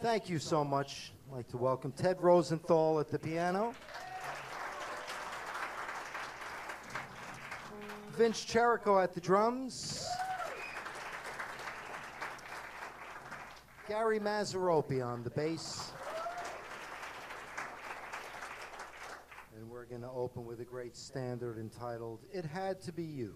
Thank you so much. I'd like to welcome Ted Rosenthal at the piano. Vince Cherico at the drums. Gary Mazzaroppi on the bass. And we're going to open with a great standard entitled It Had to Be You.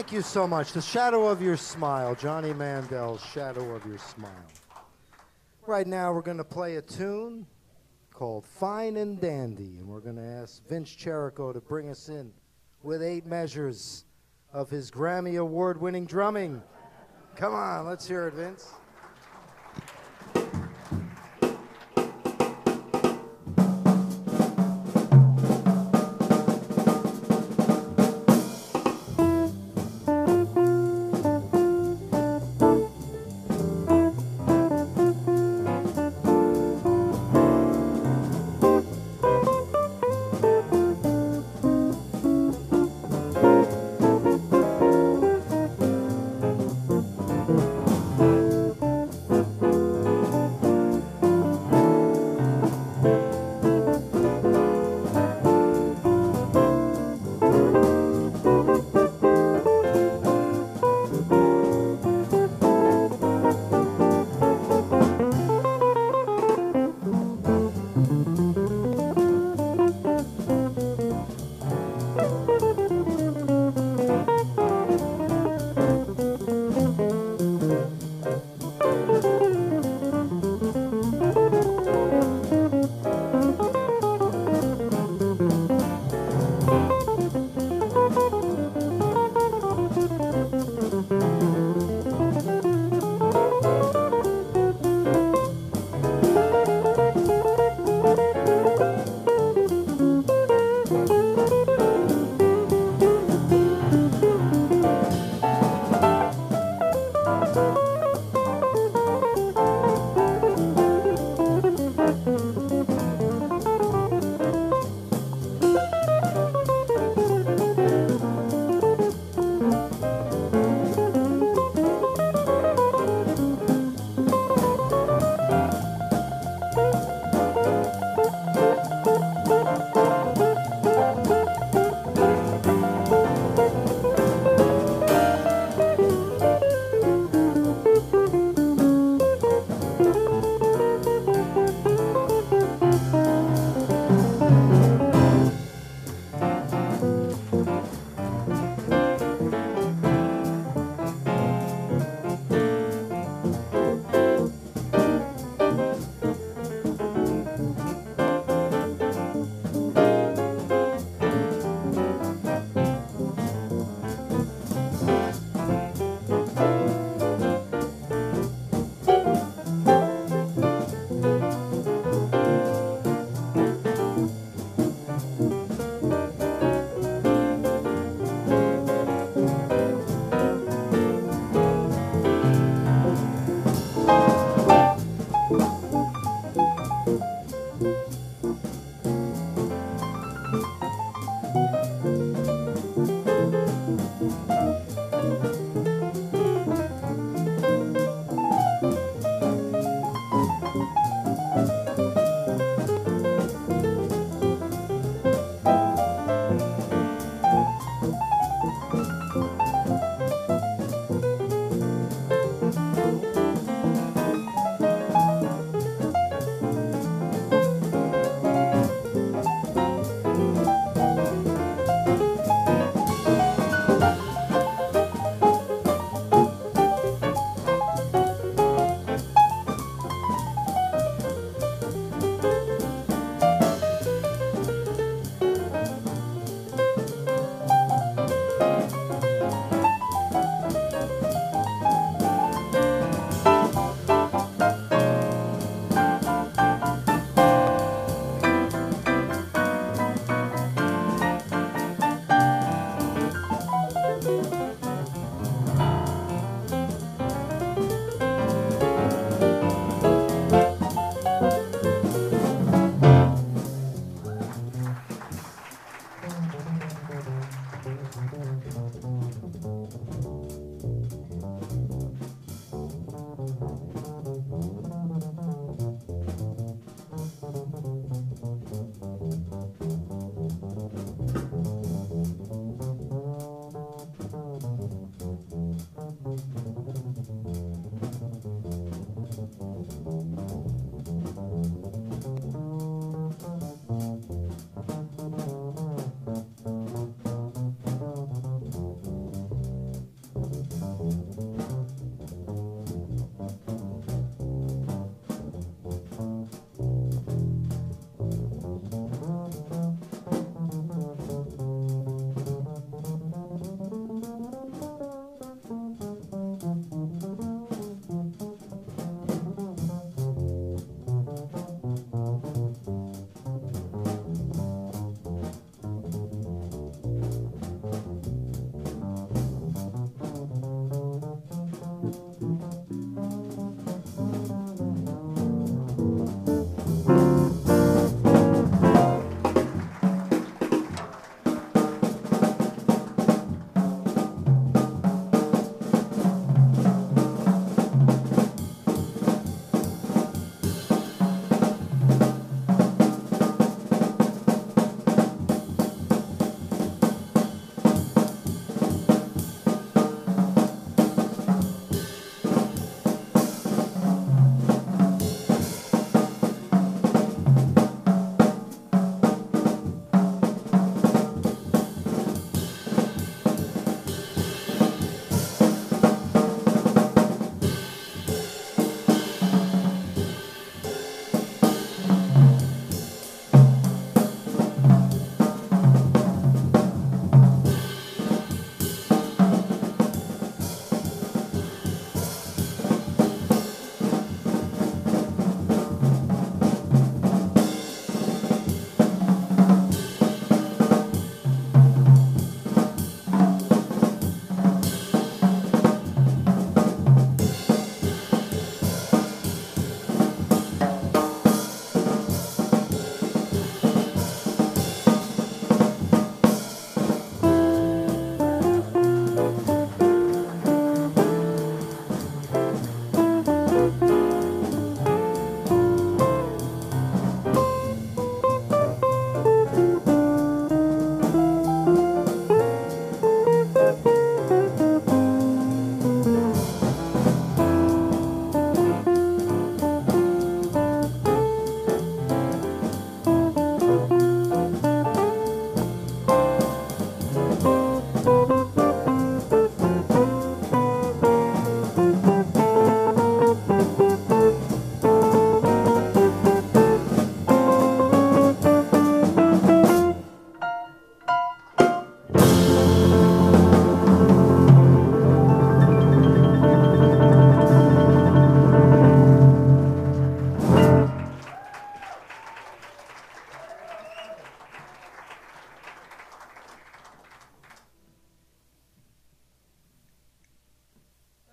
Thank you so much. The Shadow of Your Smile, Johnny Mandel's Shadow of Your Smile. Right now, we're going to play a tune called Fine and Dandy, and we're going to ask Vince Cherico to bring us in with eight measures of his Grammy Award winning drumming. Come on, let's hear it, Vince.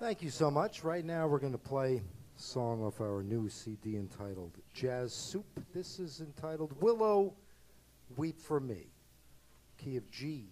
Thank you so much. Right now, we're going to play a song off our new CD entitled Jazz Soup. This is entitled Willow Weep for Me, key of G.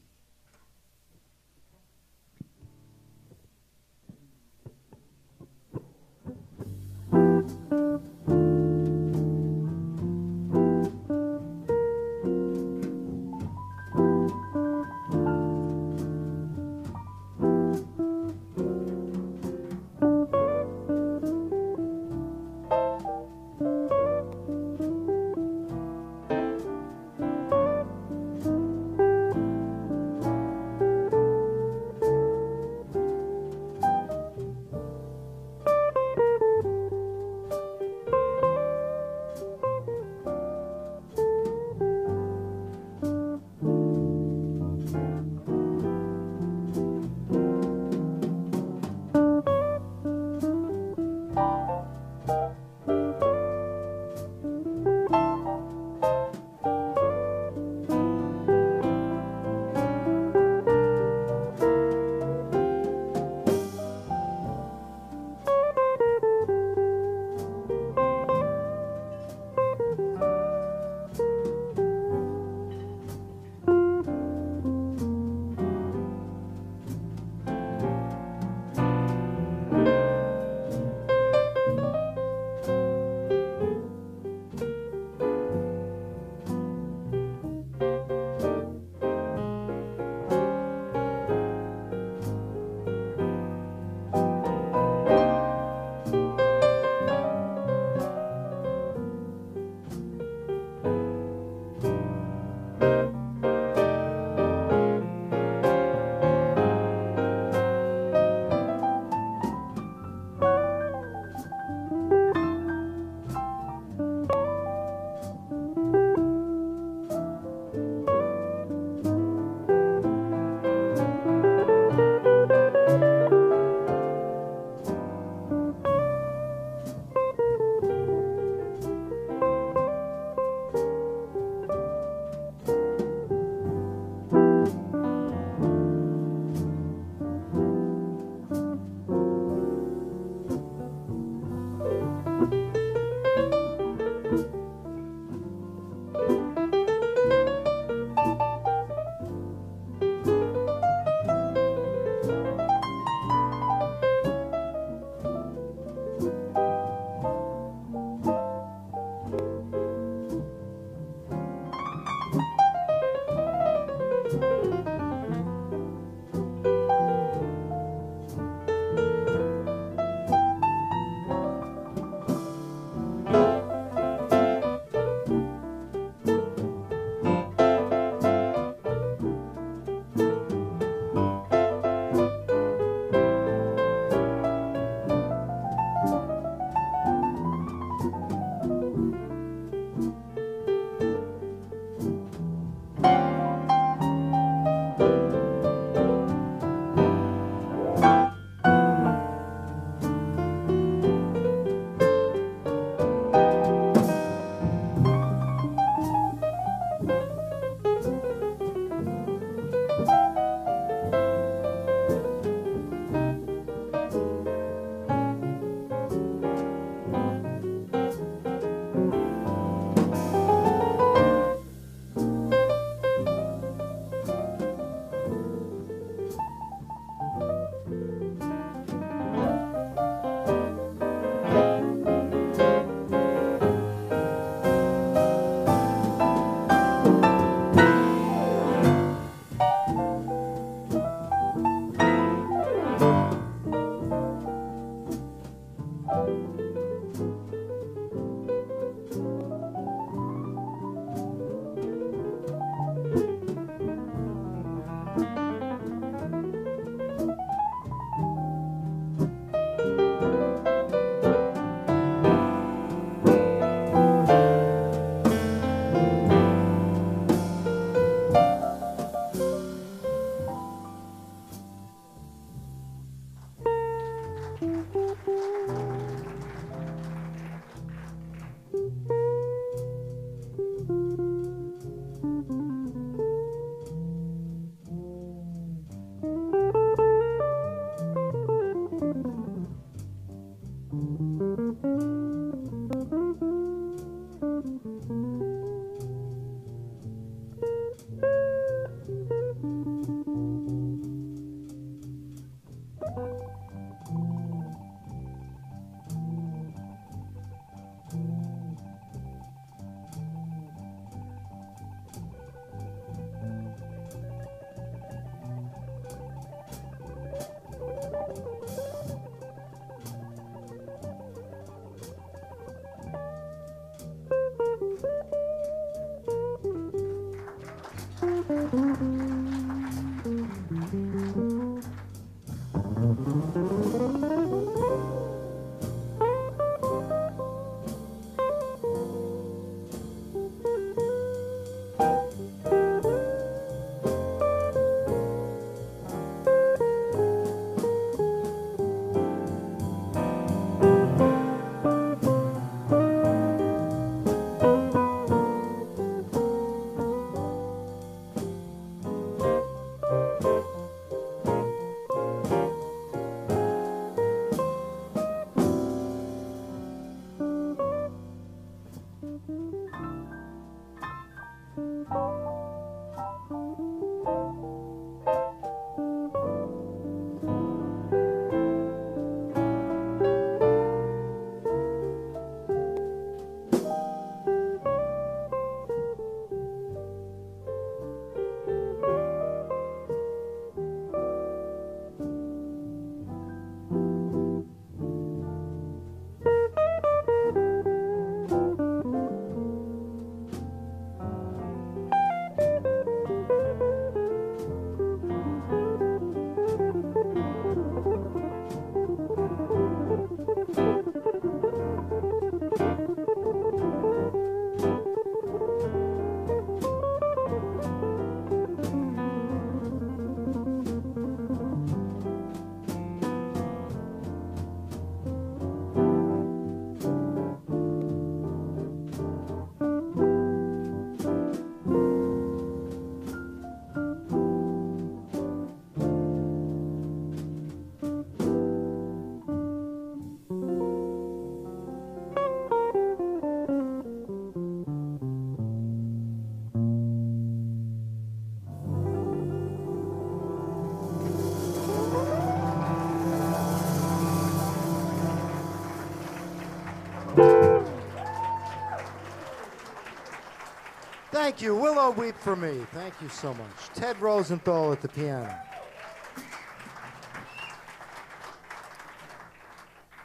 Thank you. Willow Weep for Me. Thank you so much. Ted Rosenthal at the piano.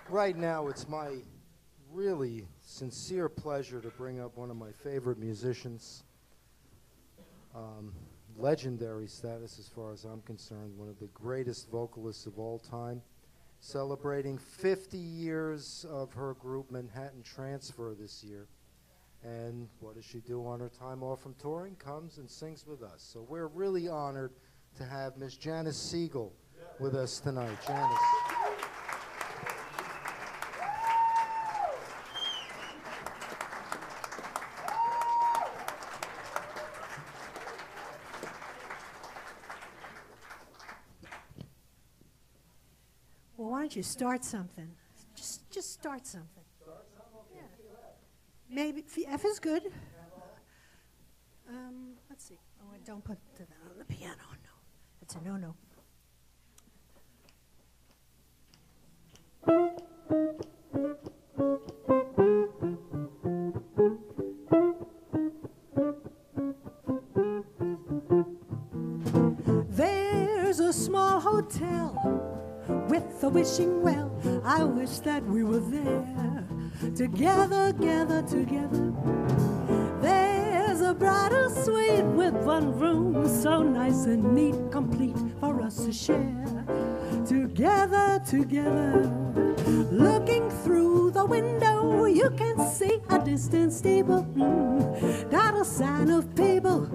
Right now, it's my really sincere pleasure to bring up one of my favorite musicians. Um, legendary status as far as I'm concerned, one of the greatest vocalists of all time. Celebrating 50 years of her group Manhattan Transfer this year. And what does she do on her time off from touring? Comes and sings with us. So we're really honored to have Miss Janis Siegel with us tonight. Janis. Well, why don't you start something? Just, just start something. Maybe F is good. Um, let's see. Oh, and don't put that on the piano. No, it's a no-no. There's a small hotel with a wishing well. I wish that we were there together, gather together. There's a bridal suite with one room so nice and neat, complete for us to share together, together. Looking through the window, you can see a distant steeple. Mm, not a sign of people,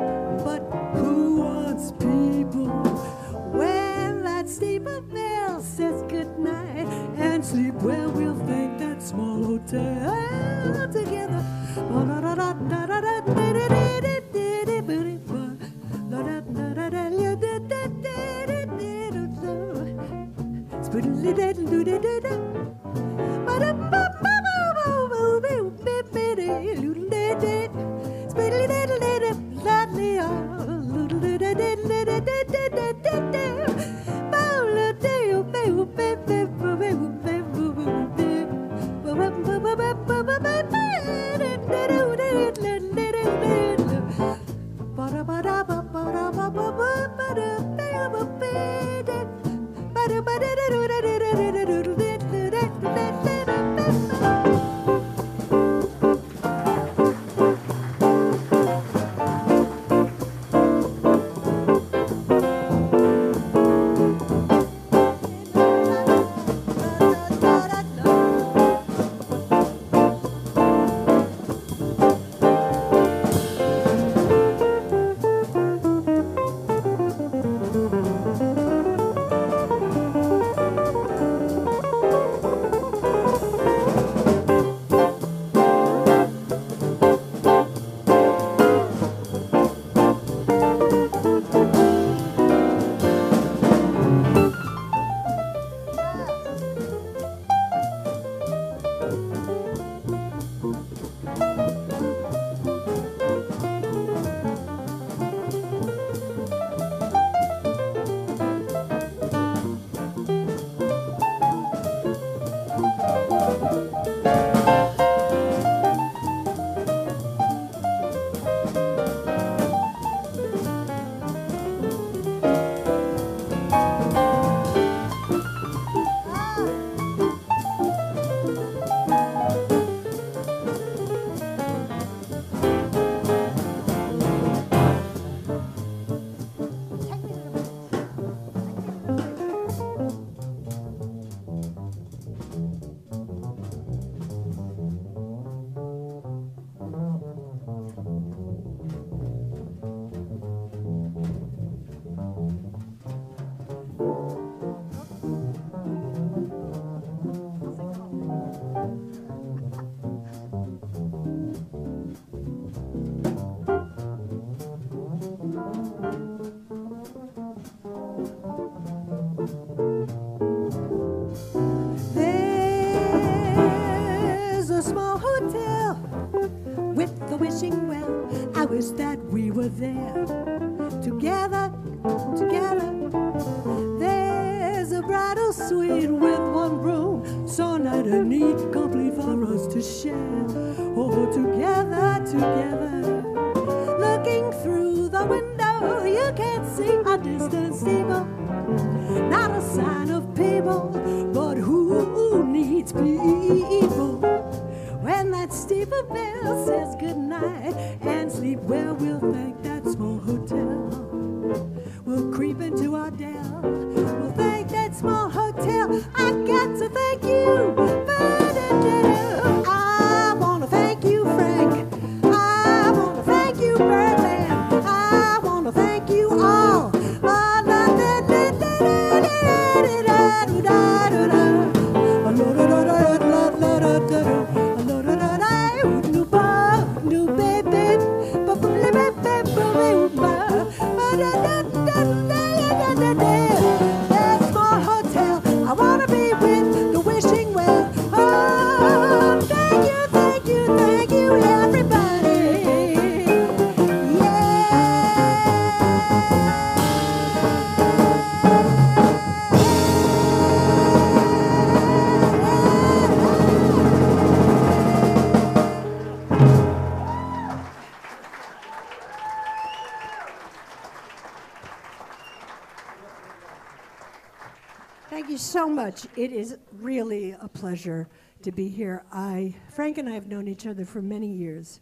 It is really a pleasure to be here. I, Frank and I have known each other for many years.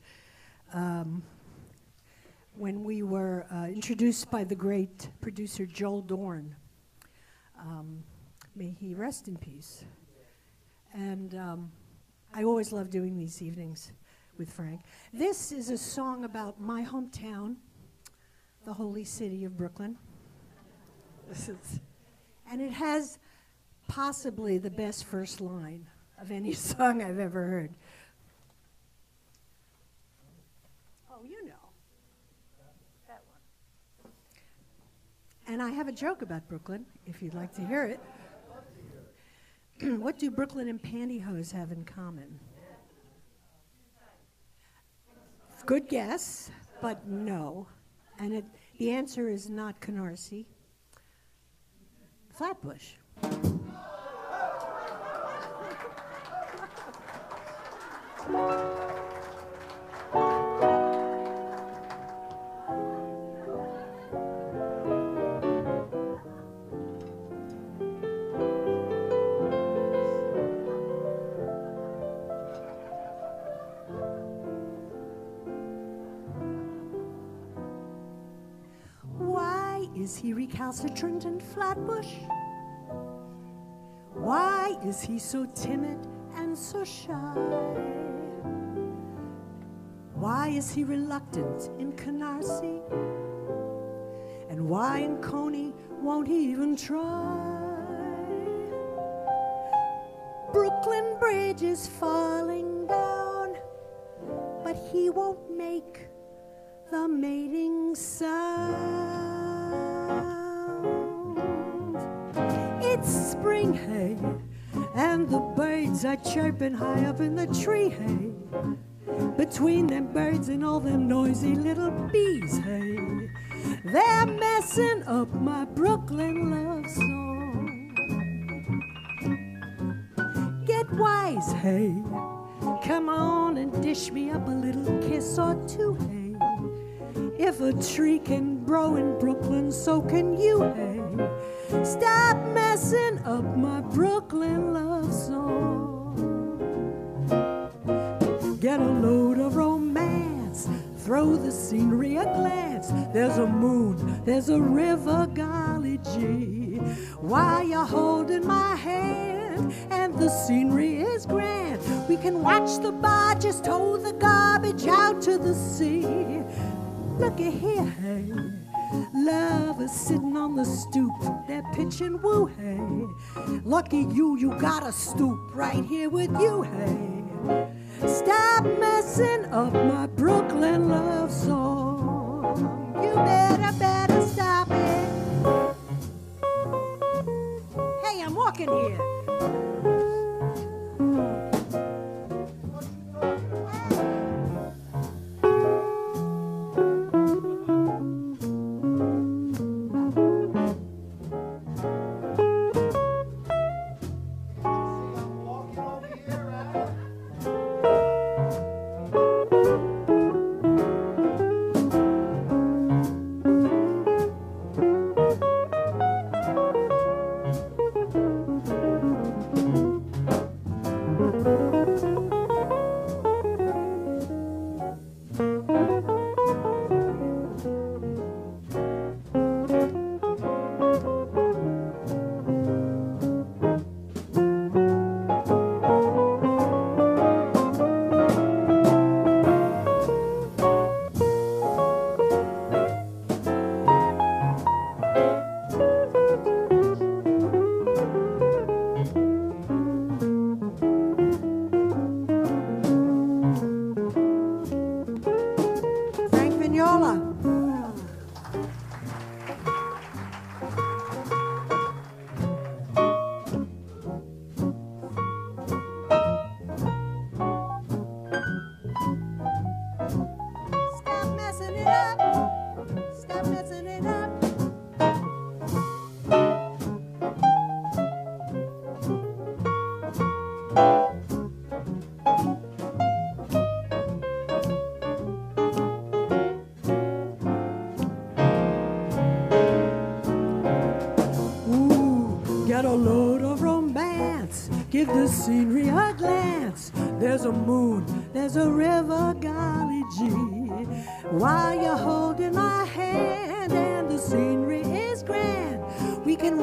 Um, when we were uh, introduced by the great producer Joel Dorn, um, may he rest in peace. And um, I always love doing these evenings with Frank. This is a song about my hometown, the holy city of Brooklyn. And it has possibly the best first line of any song I've ever heard. Oh, you know. That one. And I have a joke about Brooklyn, if you'd like to hear it. what do Brooklyn and pantyhose have in common? Good guess, but no. And it, the answer is not Canarsie. Flatbush. Is he recalcitrant in Flatbush? Why is he so timid and so shy? Why is he reluctant in Canarsie? And why in Coney won't he even try? Brooklyn Bridge is falling down, but he won't make the mating sound. It's spring hay, and the birds are chirping high up in the tree hay. Between them birds and all them noisy little bees, hey, they're messing up my Brooklyn love song. Get wise, hey. Come on and dish me up a little kiss or two, hey. If a tree can grow in Brooklyn, so can you, hey. Stop messing up my Brooklyn love song. Throw the scenery a glance. There's a moon, there's a river, golly gee. Why you holding my hand? And the scenery is grand. We can watch the barges tow the garbage out to the sea. Looky here, hey. Love is sitting on the stoop. They're pitching woo, hey. Lucky you, you got a stoop right here with you, hey. Stop messing up my Brooklyn love song. You better, better stop it. Hey, I'm walking here.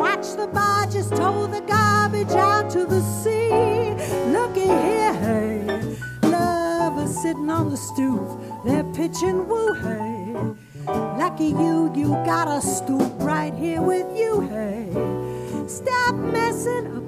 Watch the barges tow the garbage out to the sea. Looky here, hey, lovers sitting on the stoop, they're pitching woo, hey. Lucky you, you got a stoop right here with you, hey. Stop messing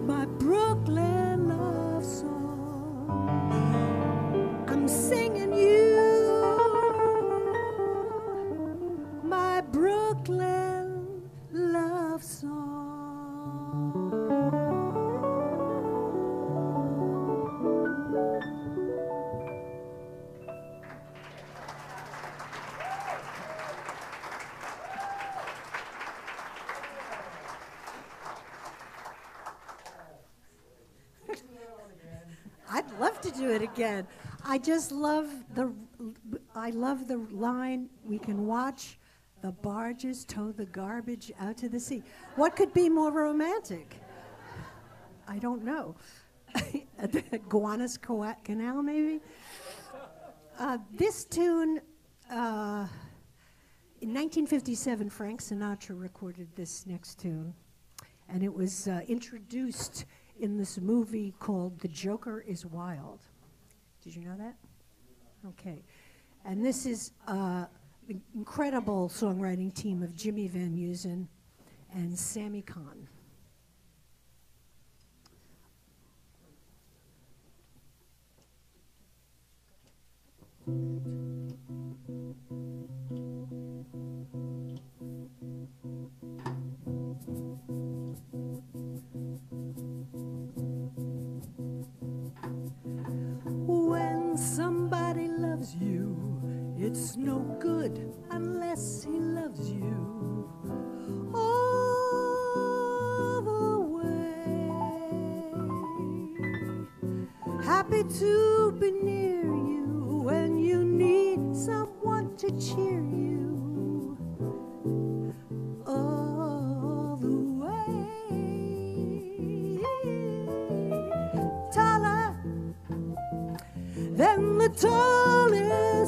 again. I just love the I love the line we can watch the barges tow the garbage out to the sea. What could be more romantic? I don't know. Gowanus Canal, maybe? Uh, this tune, uh, in 1957, Frank Sinatra recorded this next tune, and it was uh, introduced in this movie called The Joker is Wild. Did you know that? Okay. And this is uh, the incredible songwriting team of Jimmy Van Heusen and Sammy Cahn. When somebody loves you, it's no good unless he loves you all the way. Happy to be near you when you need someone to cheer you than the tallest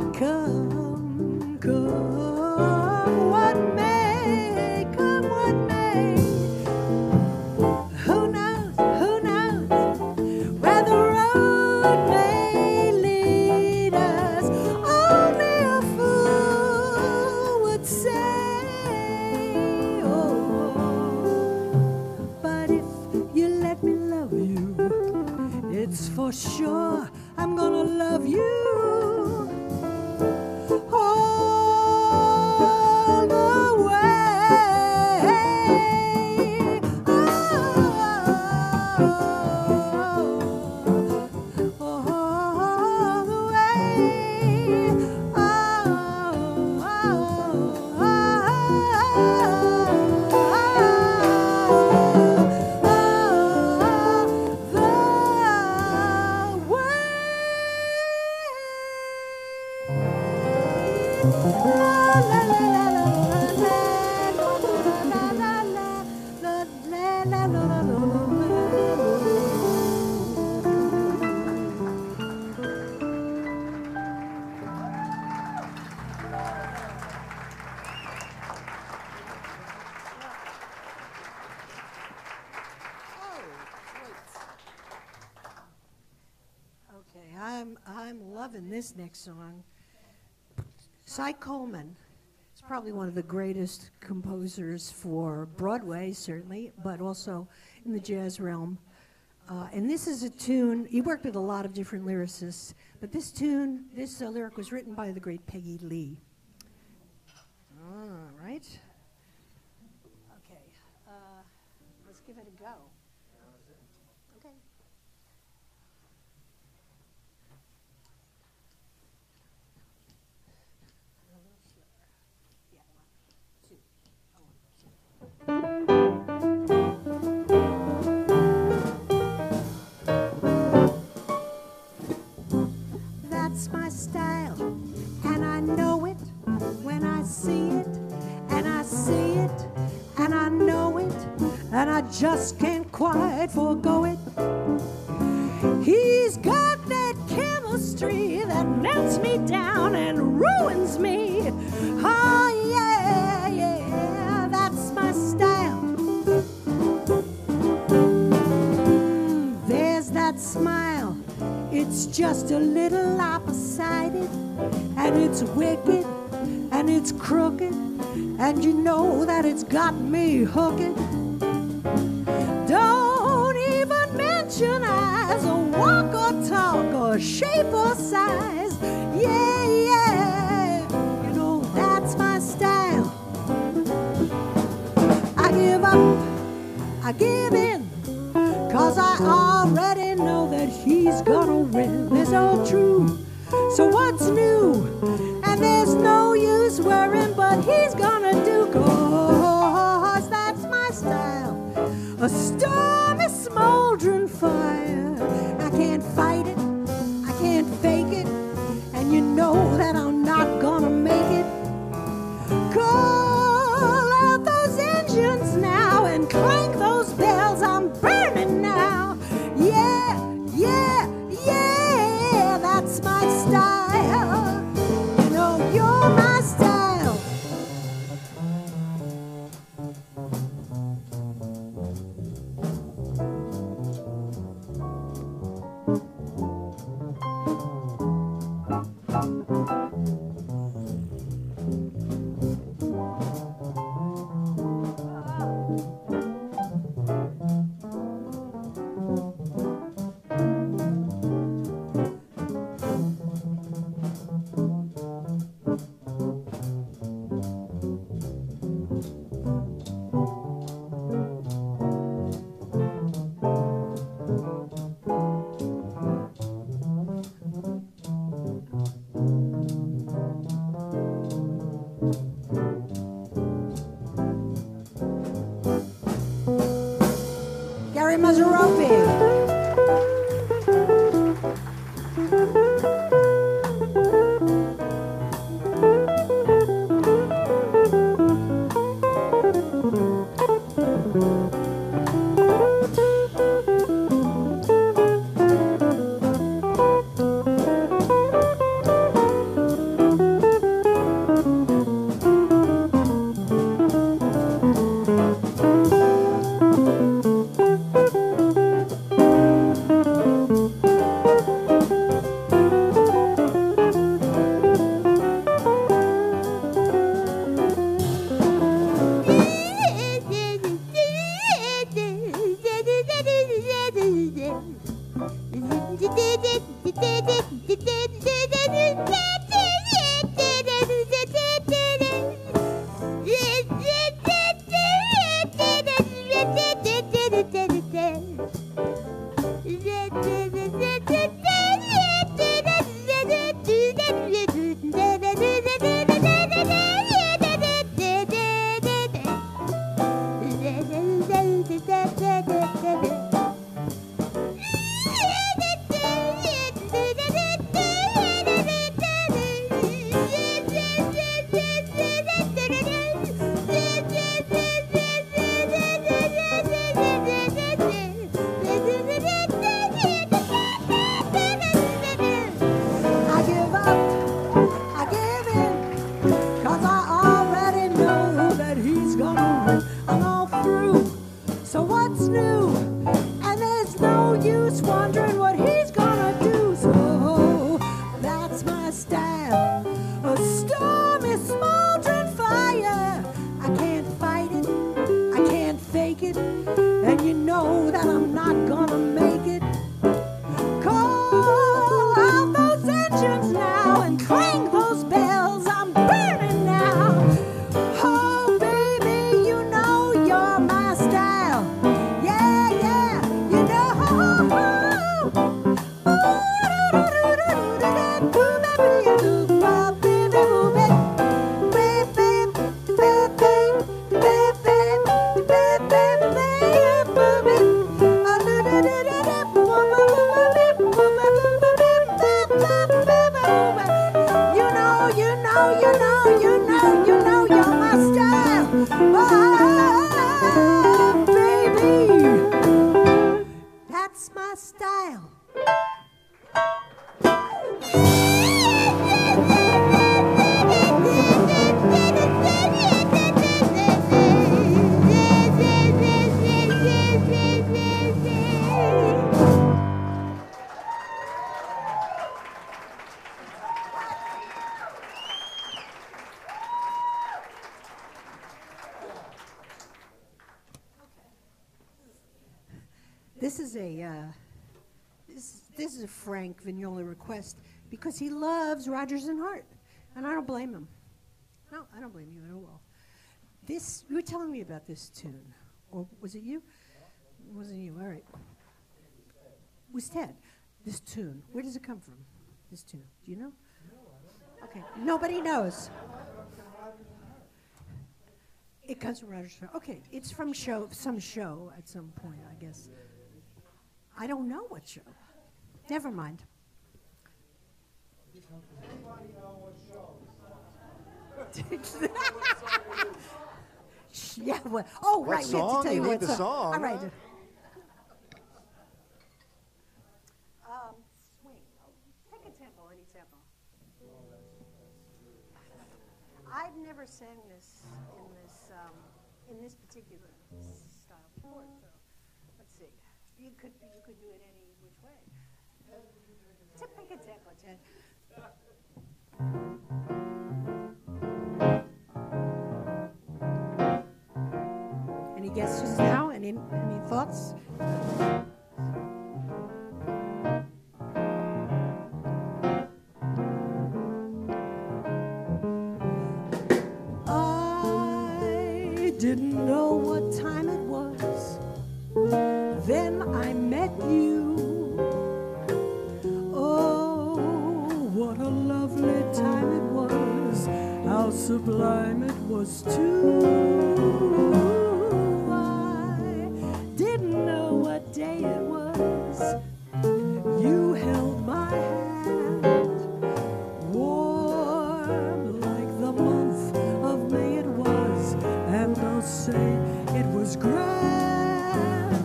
Come, come, what may, song. Cy Coleman is probably one of the greatest composers for Broadway, certainly, but also in the jazz realm. Uh, and this is a tune, he worked with a lot of different lyricists, but this tune, this uh, lyric was written by the great Peggy Lee. All right. Okay, uh, let's give it a go. Okay. A little slower. Yeah, one, two, oh, two. That's my style, and I know it when I see it, and I see it, and I know it, and I just can't quite forego it. He's got that chemistry that melts me down and ruins me. It's just a little lopsided, and it's wicked, and it's crooked, and you know that it's got me hooked. Don't even mention eyes or walk or talk or shape or size. Yeah, yeah, you know that's my style. I give up, I give in, cause I already he's gonna win. This all true. So what's new? And there's no use worrying, but he's gonna do cause that's my style. A stormy, smoldering fire. I can't fight request because he loves Rodgers and Hart, and I don't blame him. No, I don't blame you at all. This you were telling me about this tune, or was it you? It wasn't you. All right. It was Ted. This tune. Where does it come from? This tune. Do you know? Okay. Nobody knows. It comes from Rodgers. Okay. It's from show some show at some point, I guess. I don't know what show. Never mind. yeah. Well, oh, What right. We have to tell You you what the song, All right. right? Um, swing. Pick a tempo, any tempo. I've never sang this in this um, in this particular style before, so let's see. You could you could do it any which way. To pick a tempo, Ted. Any guesses now? Any any thoughts? I didn't know what time it was. Then I met you. Lovely time it was. How sublime it was, too. I didn't know what day it was. You held my hand warm like the month of May it was, and I'll say it was grand,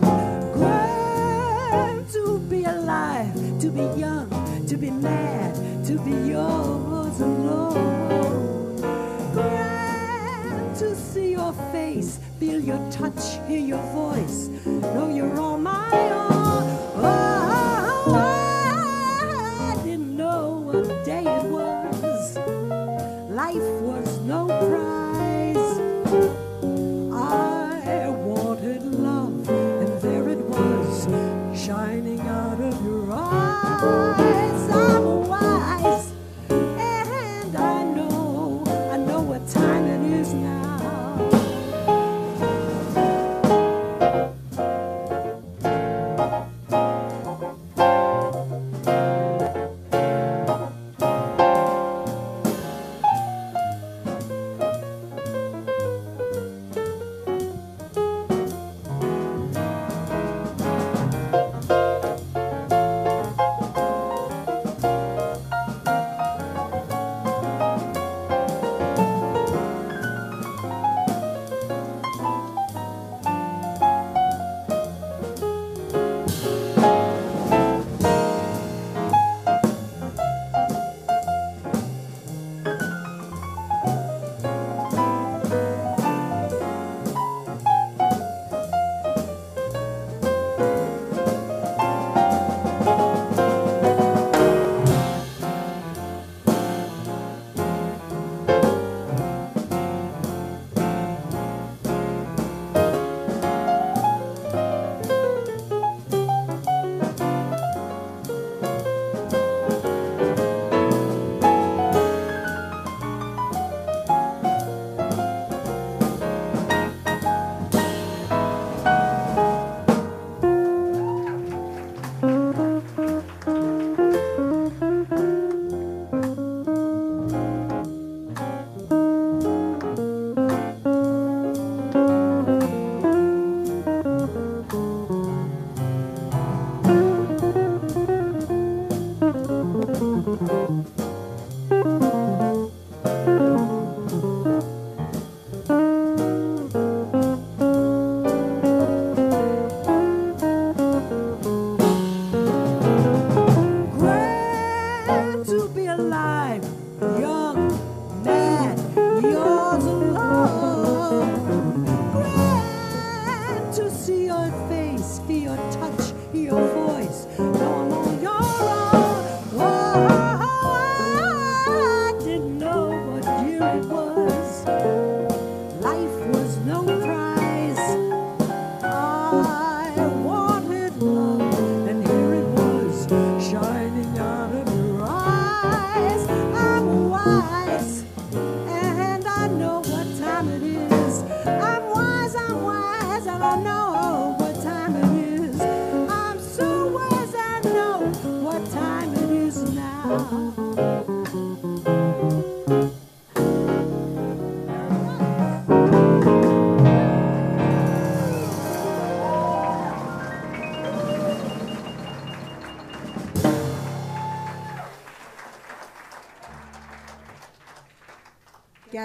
grand to be alive, to be young, to be mad, to be yours feel your touch, hear your voice, know you're all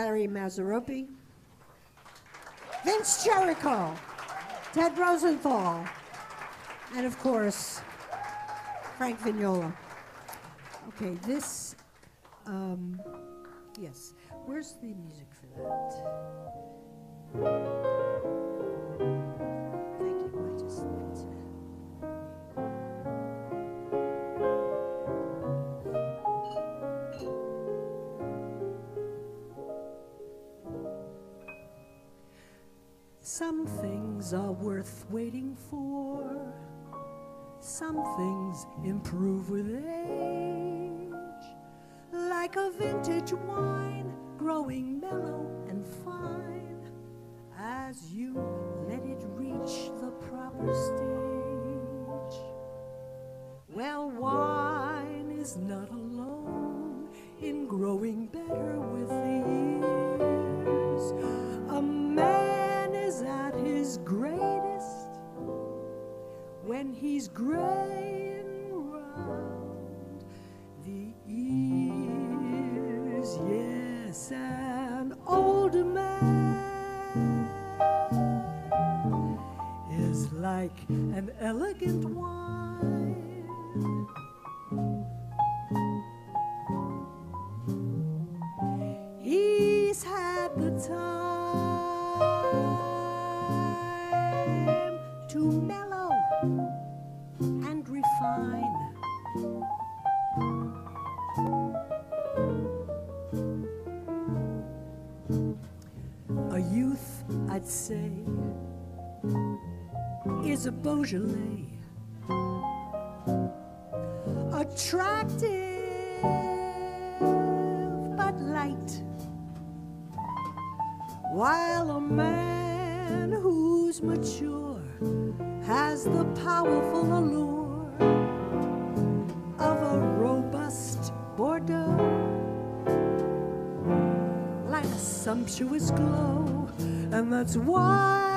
Gary Mazzaroppi, Vince Cherico, Ted Rosenthal, and of course, Frank Vignola. Okay, this, um, yes, where's the music for that? Things are worth waiting for. Some things improve with age. Like a vintage wine growing mellow and fine as you let it reach the proper stage. Well, wine is not alone in growing better with the years. His greatest when he's graying round the ears. Yes, an older man is like an elegant wine. Beaujolais. Attractive but light. While a man who's mature has the powerful allure of a robust Bordeaux, like a sumptuous glow, and that's why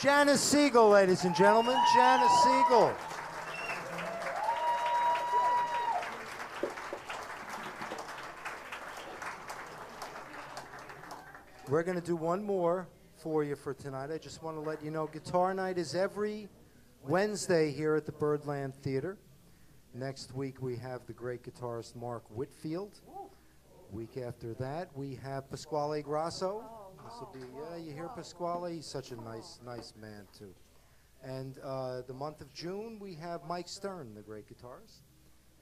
Janis Siegel, ladies and gentlemen. Janis Siegel. We're going to do one more for you for tonight. I just want to let you know Guitar Night is every Wednesday here at the Birdland Theater. Next week we have the great guitarist Mark Whitfield. Week after that we have Pasquale Grasso. This will be yeah, you hear Pasquale? He's such a nice, nice man too. And uh, the month of June we have Mike Stern, the great guitarist.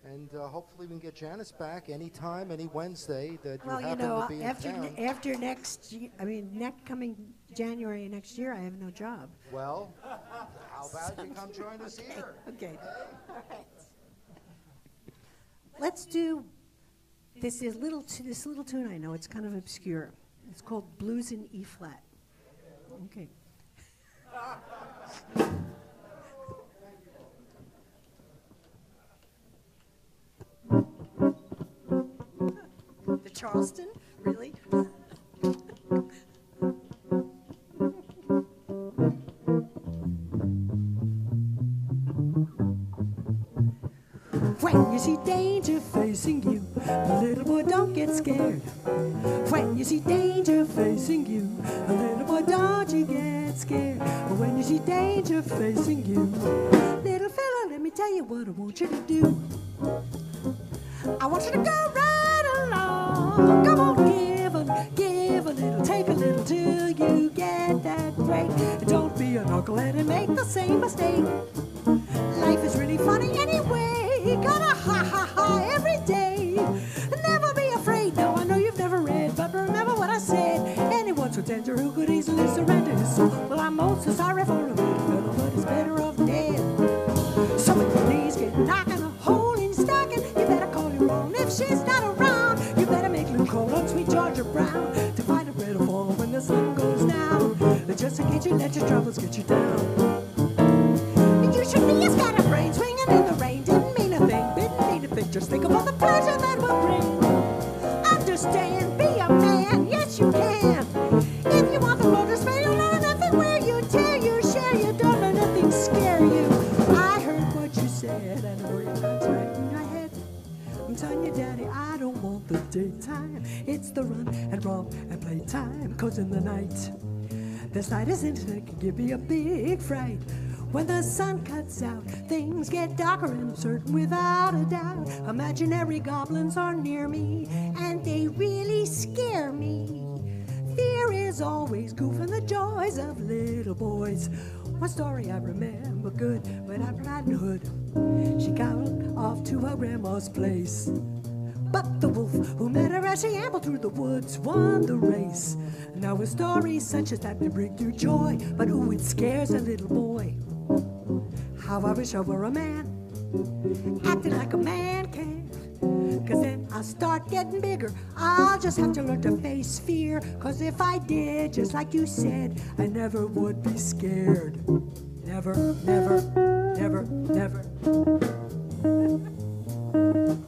And uh, hopefully we can get Janis back anytime, any Wednesday that Well, you you know, to be in after town. ne- after next, ye- I mean, next coming January next year, I have no job. well, how about you come join us here? Okay. All right. Let's do this is little t- this little tune. I know it's kind of obscure. It's called Blues in E flat. Okay. The Charleston, really? When you see danger facing you, little boy, don't get scared. When you see danger facing you, a little boy, don't you get scared. When you see danger facing you, little fella, let me tell you what I want you to do. I want you to go right along. Come on, give a, give a little, take a little till you get that break. Don't be a knucklehead and make the same mistake. Life is really funny anyway. Gotta ha ha ha every day. Never be afraid. No, I know you've never read, but remember what I said. Anyone so tender who could easily surrender his soul. Well, I'm most so sorry for him, little but it's better off dead. So when your knees get knocking a hole in your stocking, you better call your own. If she's not around, you better make Luke call on sweet Georgia Brown to find a bread of when the sun goes down. Just in case you let your troubles get you down. This night is can give me a big fright. When the sun cuts out, things get darker and uncertain without a doubt. Imaginary goblins are near me, and they really scare me. Fear is always goofing the joys of little boys. One story I remember good when I'm riding hood. She got off to her grandma's place. But the wolf who met her as she ambled through the woods won the race. Now a story such as that may bring you joy, but ooh, it scares a little boy. How I wish I were a man, acting like a man can. Cause then I'll start getting bigger. I'll just have to learn to face fear. Cause if I did, just like you said, I never would be scared. Never, never, never, never.